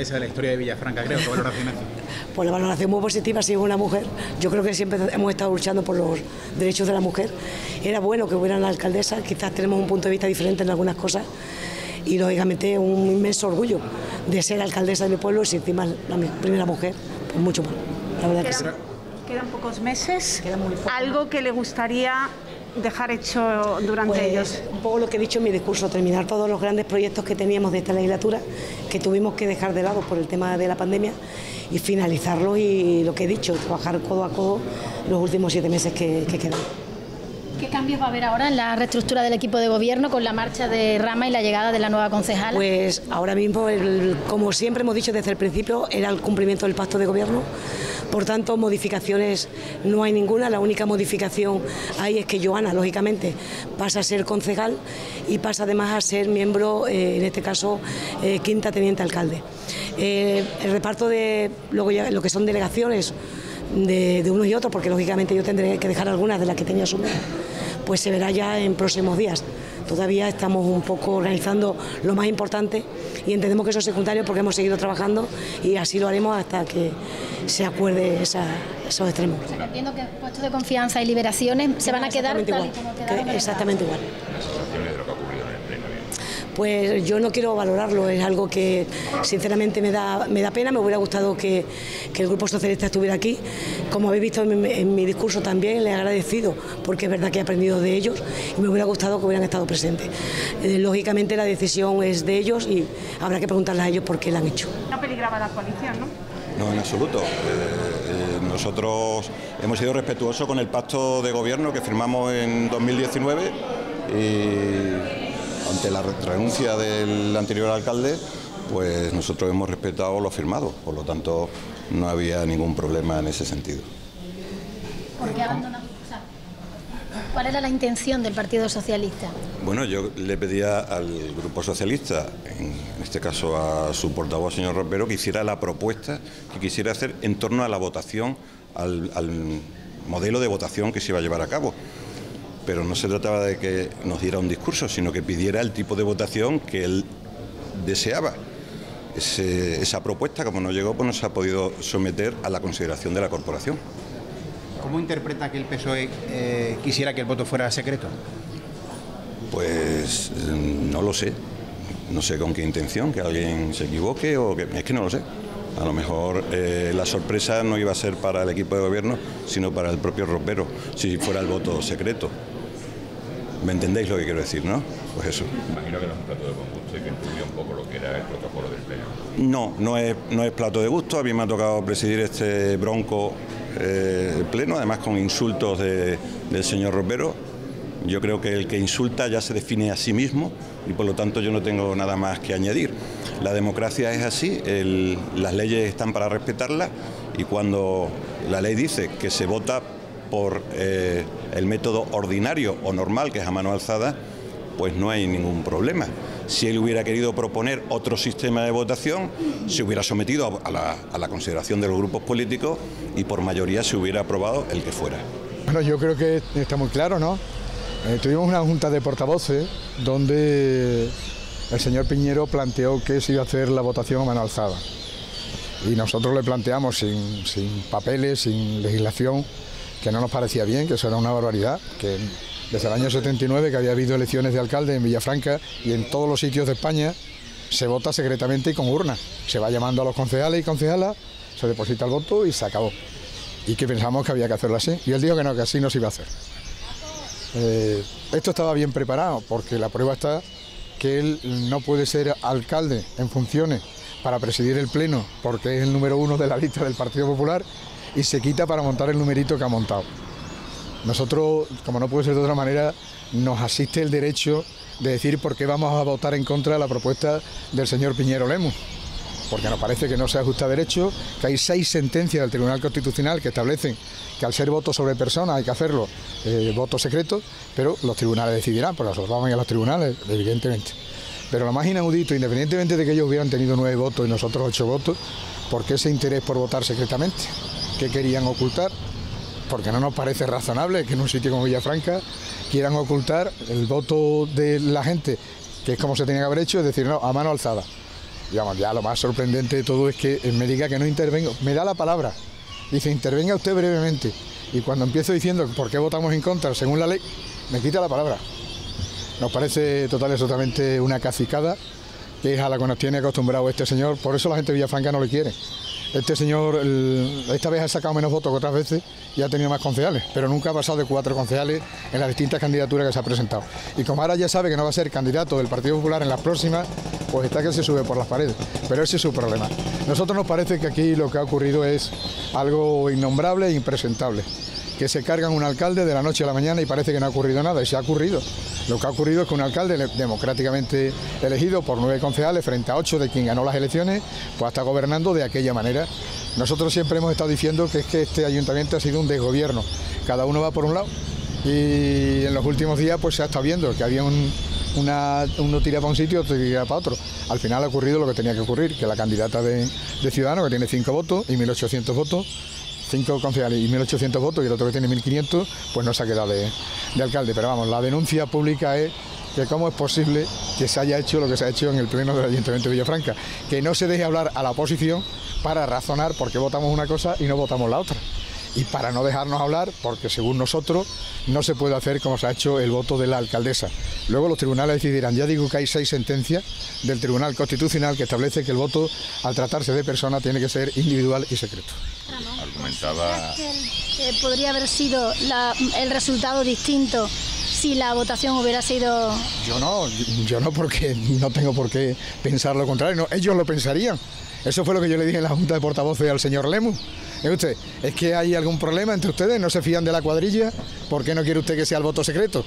Esa es la historia de Villafranca, creo. ¿Qué valoración hace? Pues la valoración muy positiva, si es una mujer. Yo creo que siempre hemos estado luchando por los derechos de la mujer. Era bueno que hubiera una alcaldesa, quizás tenemos un punto de vista diferente en algunas cosas y lógicamente un inmenso orgullo de ser alcaldesa de mi pueblo y si encima la primera mujer, pues mucho más. La verdad que sí. Quedan pocos meses. Queda muy poco. Algo que le gustaría dejar hecho durante Pues, ellos. un poco lo que he dicho en mi discurso, terminar todos los grandes proyectos que teníamos de esta legislatura, que tuvimos que dejar de lado por el tema de la pandemia, y finalizarlos y lo que he dicho, trabajar codo a codo los últimos siete meses que, que quedan. ¿Qué cambios va a haber ahora en la reestructura del equipo de gobierno con la marcha de Rama y la llegada de la nueva concejala? Pues ahora mismo, el- como siempre hemos dicho desde el principio, era el cumplimiento del pacto de gobierno. Por tanto, modificaciones no hay ninguna. La única modificación hay es que Joana, lógicamente, pasa a ser concejal y pasa además a ser miembro, eh, en este caso, eh, quinta teniente alcalde. Eh, el reparto de lo que son delegaciones de, de unos y otros, porque lógicamente yo tendré que dejar algunas de las que tenía asumidas, pues se verá ya en próximos días. Todavía estamos un poco organizando lo más importante y entendemos que eso es secundario porque hemos seguido trabajando y así lo haremos hasta que se acuerde esa- esos extremos. Entiendo que puestos de confianza y liberaciones se van a quedar Exactamente tal y igual. como que- quedaron. exactamente igual. Pues yo no quiero valorarlo, es algo que sinceramente me da, me da pena, me hubiera gustado que, que el Grupo Socialista estuviera aquí. Como habéis visto en mi, en mi discurso también, les he agradecido, porque es verdad que he aprendido de ellos y me hubiera gustado que hubieran estado presentes. Eh, lógicamente la decisión es de ellos y habrá que preguntarles a ellos por qué la han hecho. No peligraba la coalición, ¿no? No, en absoluto. Eh, eh, nosotros hemos sido respetuosos con el pacto de gobierno que firmamos en 2019 y ante la re- renuncia del anterior alcalde, pues nosotros hemos respetado lo firmado. Por lo tanto, no había ningún problema en ese sentido. ¿Por qué ¿Cuál era la intención del Partido Socialista? Bueno, yo le pedía al Grupo Socialista, en este caso a su portavoz, señor Ropero, que hiciera la propuesta que quisiera hacer en torno a la votación, al, al modelo de votación que se iba a llevar a cabo. Pero no se trataba de que nos diera un discurso, sino que pidiera el tipo de votación que él deseaba. Ese- esa propuesta, como no llegó, pues no se ha podido someter a la consideración de la corporación. ¿Cómo interpreta que el PSOE eh, quisiera que el voto fuera secreto? Pues eh, no lo sé. No sé con qué intención, que alguien se equivoque o que... Es que no lo sé. A lo mejor eh, la sorpresa no iba a ser para el equipo de gobierno, sino para el propio ropero, si fuera el voto secreto. ¿Me entendéis lo que quiero decir, no? Pues eso. Imagino que no es un plato de buen gusto y que influye un poco lo que era el protocolo del pleno. No, no es, no es plato de gusto. A mí me ha tocado presidir este bronco eh, pleno, además con insultos de- del señor Ropero. Yo creo que el que insulta ya se define a sí mismo y por lo tanto yo no tengo nada más que añadir. La democracia es así, el- las leyes están para respetarlas y cuando la ley dice que se vota por eh, el método ordinario o normal, que es a mano alzada, pues no hay ningún problema. Si él hubiera querido proponer otro sistema de votación, se hubiera sometido a la, consideración de los grupos políticos y por mayoría se hubiera aprobado el que fuera. Bueno, yo creo que está muy claro, ¿no? Eh, tuvimos una junta de portavoces donde el señor Piñero planteó que se iba a hacer la votación a mano alzada. Y nosotros le planteamos sin papeles, sin legislación, que no nos parecía bien, que eso era una barbaridad, que desde el año 79, que había habido elecciones de alcalde en Villafranca y en todos los sitios de España, se vota secretamente y con urna. Se va llamando a los concejales y concejalas, se deposita el voto y se acabó y que pensamos que había que hacerlo así. Y él dijo que no, que así no se iba a hacer. Eh, esto estaba bien preparado porque la prueba está que él no puede ser alcalde en funciones para presidir el pleno porque es el número uno de la lista del Partido Popular y se quita para montar el numerito que ha montado. Nosotros, como no puede ser de otra manera, nos asiste el derecho de decir por qué vamos a votar en contra de la propuesta del señor Piñero Lemus porque nos parece que no se ajusta derecho, que hay seis sentencias del Tribunal Constitucional que establecen que al ser voto sobre persona hay que hacerlo eh, voto secreto, pero los tribunales decidirán, porque nosotros vamos a ir a los tribunales, evidentemente. Pero lo más inaudito, independientemente de que ellos hubieran tenido nueve votos y nosotros ocho votos, ¿por qué ese interés por votar secretamente? ¿Qué querían ocultar? Porque no nos parece razonable que en un sitio como Villafranca quieran ocultar el voto de la gente, que es como se tenía que haber hecho, es decir, no, a mano alzada. Digamos, ya lo más sorprendente de todo es que me diga que no intervengo. Me da la palabra. Dice, intervenga usted brevemente. Y cuando empiezo diciendo por qué votamos en contra según la ley, me quita la palabra. Nos parece total y absolutamente una cacicada, que es a la que nos tiene acostumbrado este señor. Por eso la gente de Villafranca no le quiere. Este señor esta vez ha sacado menos votos que otras veces y ha tenido más concejales, pero nunca ha pasado de cuatro concejales en las distintas candidaturas que se ha presentado. Y como ahora ya sabe que no va a ser candidato del Partido Popular en las próximas, pues está que se sube por las paredes. Pero ese es su problema. Nosotros nos parece que aquí lo que ha ocurrido es algo innombrable e impresentable. Que se cargan un alcalde de la noche a la mañana y parece que no ha ocurrido nada, y se ha ocurrido. Lo que ha ocurrido es que un alcalde democráticamente elegido por nueve concejales frente a ocho de quien ganó las elecciones, pues está gobernando de aquella manera. Nosotros siempre hemos estado diciendo que es que este ayuntamiento ha sido un desgobierno. Cada uno va por un lado. Y en los últimos días pues se ha estado viendo que había un, una, uno tira para un sitio, otro tira para otro. Al final ha ocurrido lo que tenía que ocurrir, que la candidata de, de Ciudadanos, que tiene cinco votos y 1.800 votos, cinco concejales y 1.800 votos y el otro que tiene 1.500, pues no se ha quedado de, de alcalde. Pero vamos, la denuncia pública es que cómo es posible que se haya hecho lo que se ha hecho en el pleno del Ayuntamiento de Villafranca, que no se deje hablar a la oposición para razonar por qué votamos una cosa y no votamos la otra. Y para no dejarnos hablar, porque según nosotros no se puede hacer como se ha hecho el voto de la alcaldesa. Luego los tribunales decidirán. Ya digo que hay seis sentencias del Tribunal Constitucional que establece que el voto, al tratarse de persona, tiene que ser individual y secreto. Argumentaba que podría haber sido la- el resultado distinto si la votación hubiera sido Yo no, yo no porque no tengo por qué pensar lo contrario, no, ellos lo pensarían. Eso fue lo que yo le dije en la Junta de Portavoces al señor Lemus. ¿Es usted? ¿Es que hay algún problema entre ustedes? ¿No se fían de la cuadrilla? ¿Por qué no quiere usted que sea el voto secreto?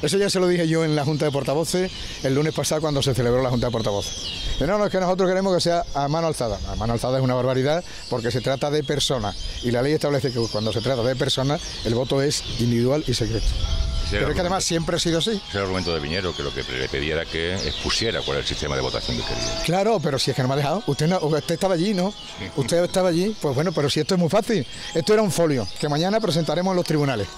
Eso ya se lo dije yo en la Junta de Portavoces el lunes pasado cuando se celebró la Junta de Portavoces. No, no, es que nosotros queremos que sea a mano alzada. A mano alzada es una barbaridad porque se trata de personas. Y la ley establece que cuando se trata de personas, el voto es individual y secreto. Pero es que además siempre ha sido así. era el argumento de Viñero, que lo que le pedía era que expusiera cuál era el sistema de votación que quería. Claro, pero si es que no me ha dejado. Usted, no- usted estaba allí, ¿no? Usted estaba allí. Pues bueno, pero si esto es muy fácil. Esto era un folio que mañana presentaremos en los tribunales.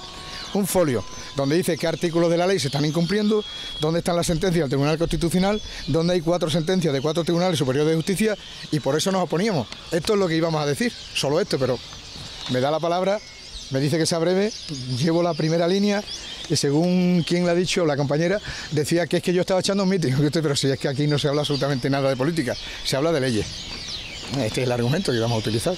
Un folio donde dice qué artículos de la ley se están incumpliendo, dónde están las sentencias del Tribunal Constitucional, donde hay cuatro sentencias de cuatro tribunales superiores de justicia y por eso nos oponíamos. Esto es lo que íbamos a decir, solo esto, pero me da la palabra, me dice que sea breve, llevo la primera línea y según quien la ha dicho, la compañera, decía que es que yo estaba echando un mitin, pero si es que aquí no se habla absolutamente nada de política, se habla de leyes. Este es el argumento que vamos a utilizar.